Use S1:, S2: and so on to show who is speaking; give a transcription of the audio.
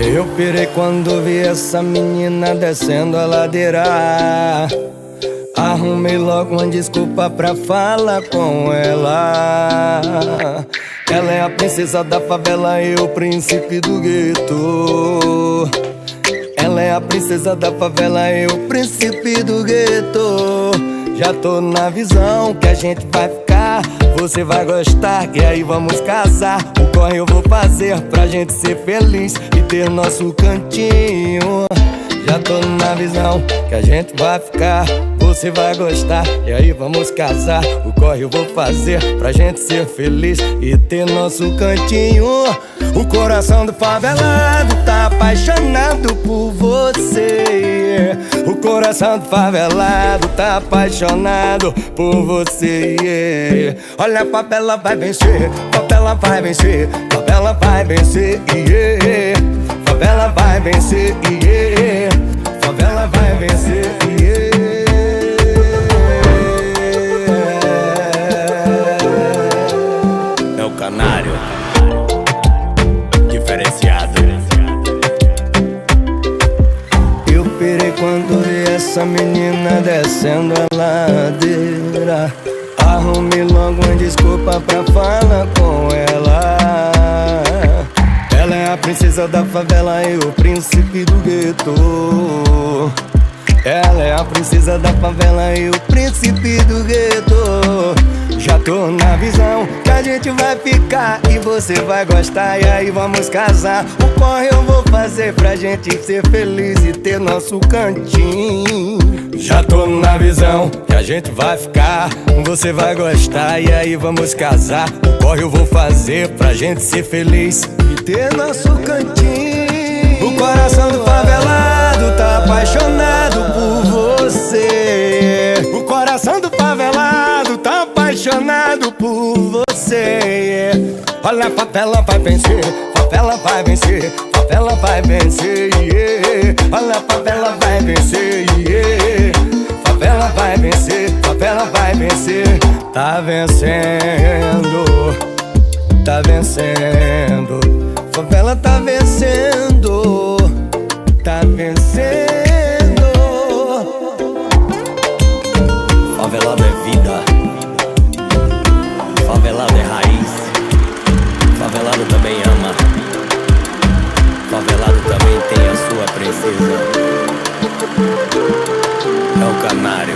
S1: Eu pirei quando vi essa menina descendo a ladeira. Arrumei logo uma desculpa pra falar com ela. Ela é a princesa da favela e o príncipe do gueto. É a princesa da favela e o príncipe do gueto. Já tô na visão que a gente vai ficar. Você vai gostar e aí vamos casar. O corre eu vou fazer pra gente ser feliz e ter nosso cantinho. Já tô na visão que a gente vai ficar. Você vai gostar e aí vamos casar. O corre eu vou fazer pra gente ser feliz e ter nosso cantinho. O coração do favelado tá apaixonado por você. O coração do favelado tá apaixonado por você. Olha, favela vai vencer, favela vai vencer, favela vai vencer. Yeah. Favela vai vencer, yeah. Essa menina descendo a ladeira. Arrumei logo uma desculpa pra falar com ela. Ela é a princesa da favela e o príncipe do gueto. Ela é a princesa da favela e o príncipe do gueto. Já tô na visão que a gente vai ficar e você vai gostar e aí vamos casar. O corre eu vou fazer pra gente ser feliz e ter nosso cantinho. Já tô na visão que a gente vai ficar, você vai gostar e aí vamos casar. O corre eu vou fazer pra gente ser feliz e ter nosso cantinho. Por você. Olha, a favela vai vencer, favela vai vencer, favela vai vencer. Yeah. Olha, a favela vai vencer, yeah. favela vai vencer, favela vai vencer. Tá vencendo, tá vencendo. Favela tá vencendo,
S2: É o canário